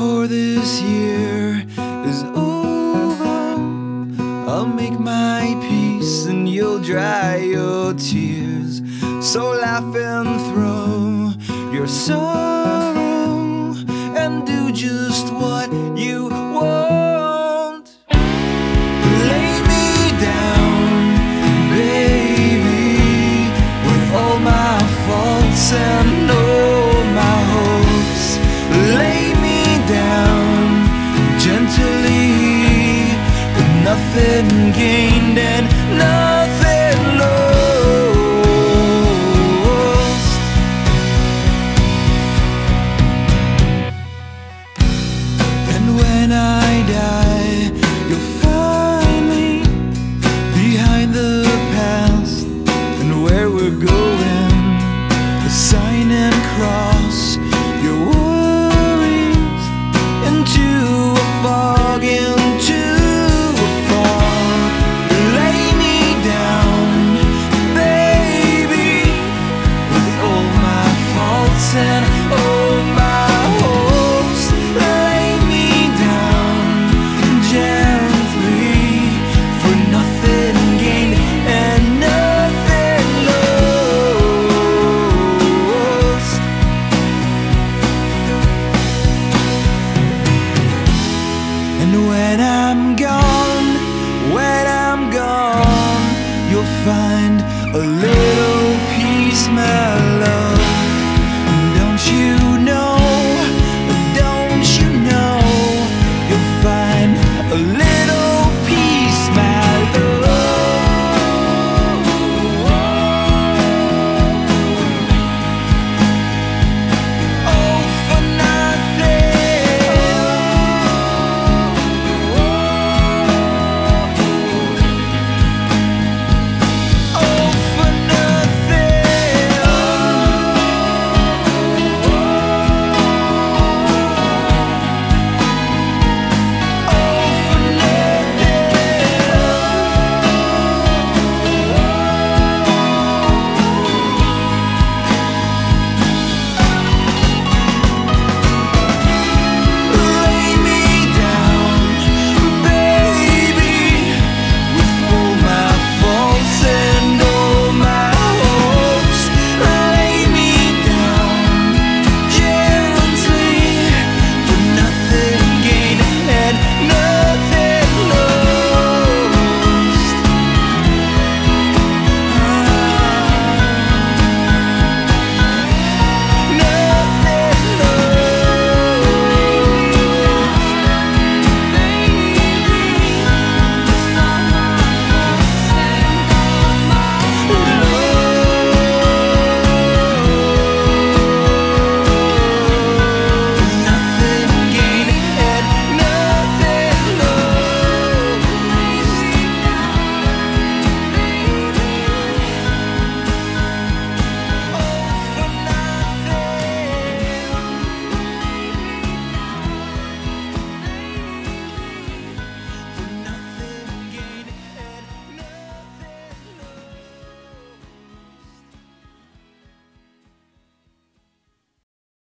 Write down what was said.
for this year is over. I'll make my peace and you'll dry your tears. So laugh and throw your sorrow and do just what you want. Lay me down, baby, with all my faults and nothing gained and nothing you'll find a little